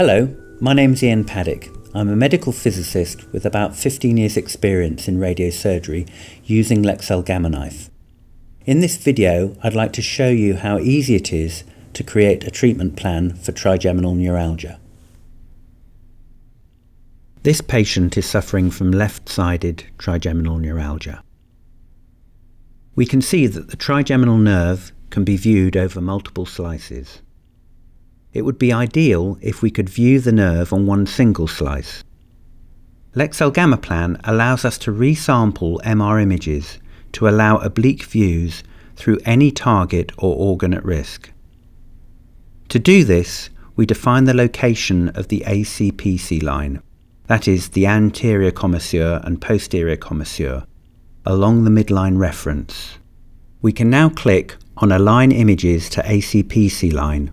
Hello, my name's Ian Paddick. I'm a medical physicist with about 15 years experience in radiosurgery using Leksell Gamma Knife. In this video I'd like to show you how easy it is to create a treatment plan for trigeminal neuralgia. This patient is suffering from left-sided trigeminal neuralgia. We can see that the trigeminal nerve can be viewed over multiple slices. It would be ideal if we could view the nerve on one single slice. Leksell Gamma Plan allows us to resample MR images to allow oblique views through any target or organ at risk. To do this, we define the location of the ACPC line, that is the anterior commissure and posterior commissure, along the midline reference. We can now click on Align Images to ACPC line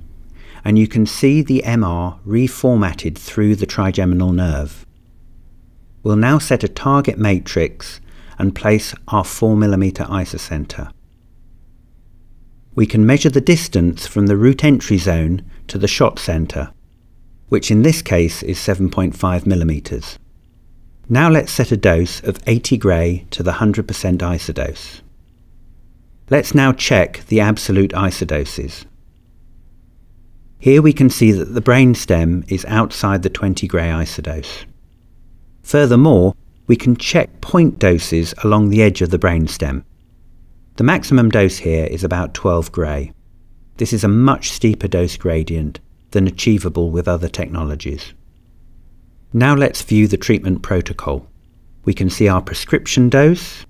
and you can see the MR reformatted through the trigeminal nerve. We'll now set a target matrix and place our 4mm isocenter. We can measure the distance from the root entry zone to the shot center, which in this case is 7.5mm. Now let's set a dose of 80 gray to the 100% isodose. Let's now check the absolute isodoses. Here we can see that the brainstem is outside the 20 gray isodose. Furthermore, we can check point doses along the edge of the brainstem. The maximum dose here is about 12 gray. This is a much steeper dose gradient than achievable with other technologies. Now let's view the treatment protocol. We can see our prescription dose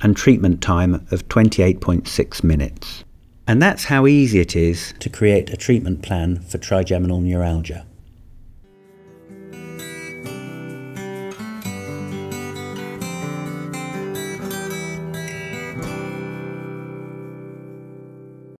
and treatment time of 28.6 minutes. And that's how easy it is to create a treatment plan for trigeminal neuralgia.